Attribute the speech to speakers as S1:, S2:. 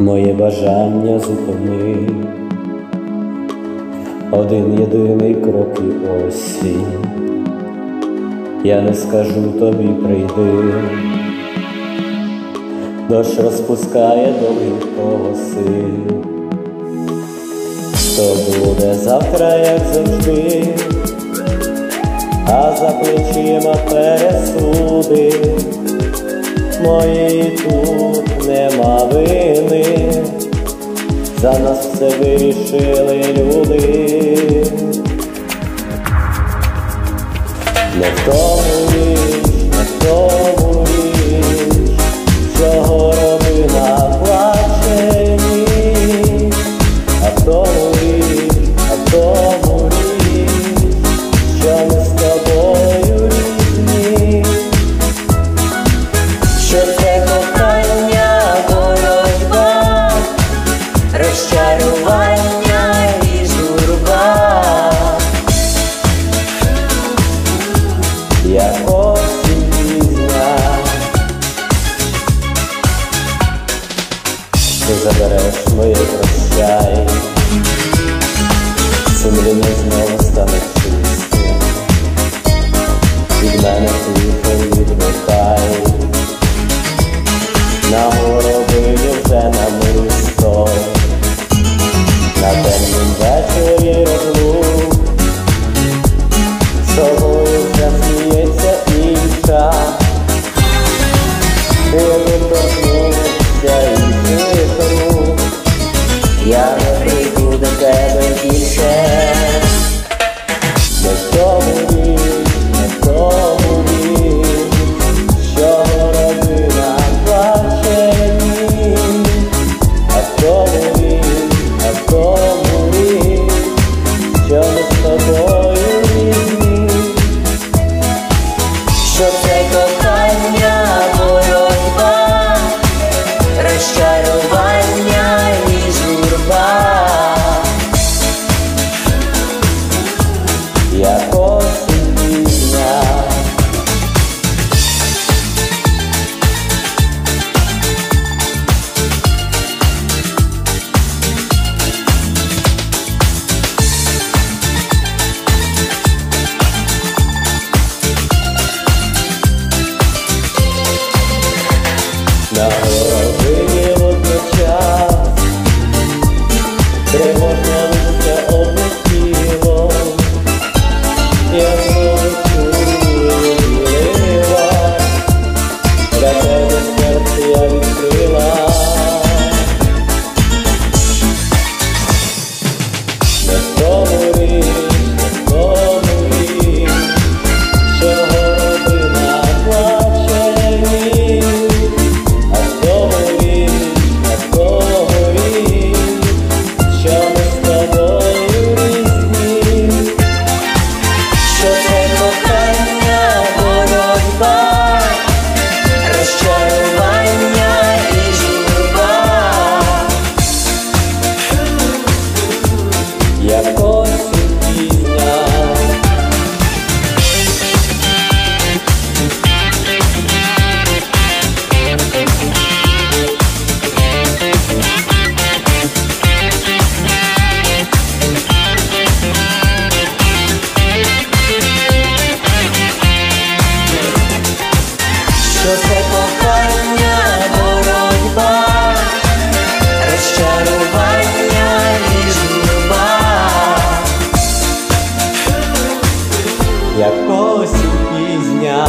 S1: моє бажання зупини, один єдиний крок і осінь, я не скажу тобі, прийди, дощ розпускає довгі полоси, то буде завтра, як завжди, а за плечима пересуди. Мої тут нема вини, за нас все вирішили люди, не в тому річ, не в тому річ. ти забереш моє прощай, Сумління знову стане чим. Cada perigo da Yeah. Yeah. як осінь пізня.